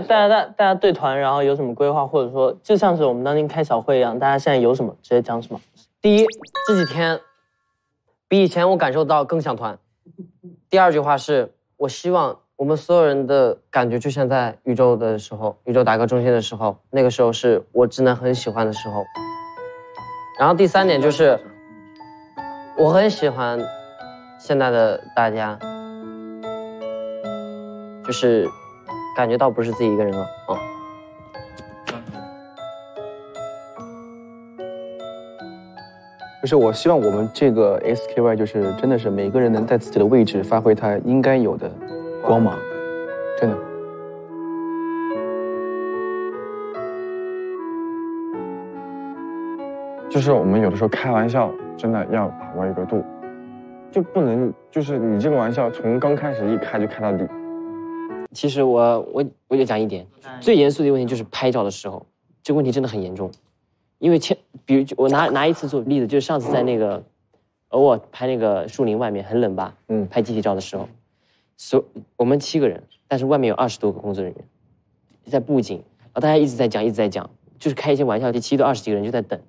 大家大大家对团，然后有什么规划，或者说就像是我们当年开小会一样，大家现在有什么直接讲什么。第一，这几天比以前我感受到更想团。第二句话是我希望我们所有人的感觉就像在宇宙的时候，宇宙打歌中心的时候，那个时候是我真的很喜欢的时候。然后第三点就是我很喜欢现在的大家，就是感觉到不是自己一个人了，哦。就是我希望我们这个 SKY 就是真的是每个人能在自己的位置发挥他应该有的光芒，真的。就是我们有的时候开玩笑，真的要把握一个度，就不能就是你这个玩笑从刚开始一开就开到底。其实我我我就讲一点，最严肃的一个问题就是拍照的时候，这个问题真的很严重。因为前，比如我拿拿一次做例子，就是上次在那个，偶尔拍那个树林外面很冷吧，嗯，拍集体照的时候，所我们七个人，但是外面有二十多个工作人员，在布景，然后大家一直在讲，一直在讲，就是开一些玩笑，第七都二十几个人就在等，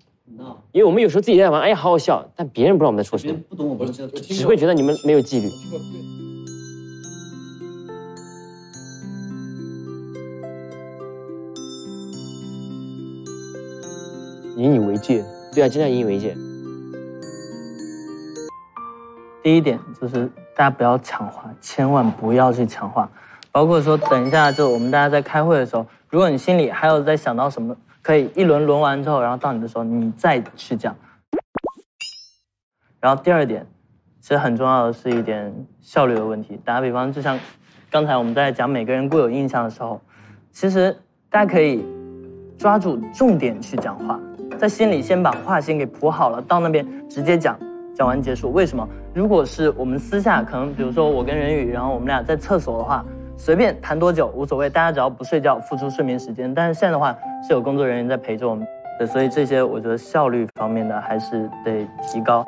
因为我们有时候自己在玩，哎呀好好笑，但别人不知道我们在说什么，不懂我们只会觉得你们没有纪律。引以为戒，对啊，尽量引以为戒。第一点就是大家不要抢话，千万不要去抢话。包括说，等一下就我们大家在开会的时候，如果你心里还有在想到什么，可以一轮轮完之后，然后到你的时候，你再去讲。然后第二点，其实很重要的是一点效率的问题。打个比方，就像刚才我们在讲每个人固有印象的时候，其实大家可以抓住重点去讲话。在心里先把话先给铺好了，到那边直接讲，讲完结束。为什么？如果是我们私下，可能比如说我跟任宇，然后我们俩在厕所的话，随便谈多久无所谓，大家只要不睡觉，付出睡眠时间。但是现在的话，是有工作人员在陪着我们，对，所以这些我觉得效率方面的还是得提高。